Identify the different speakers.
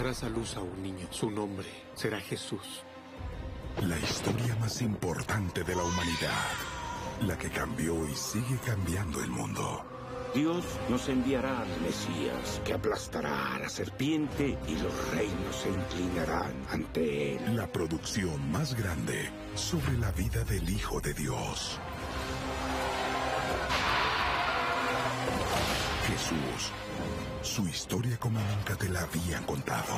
Speaker 1: Darás a luz a un niño. Su nombre será Jesús.
Speaker 2: La historia más importante de la humanidad. La que cambió y sigue cambiando el mundo.
Speaker 3: Dios nos enviará al Mesías que aplastará a la serpiente y los reinos se inclinarán ante él.
Speaker 2: La producción más grande sobre la vida del Hijo de Dios. Jesús. Su historia como nunca te la habían contado.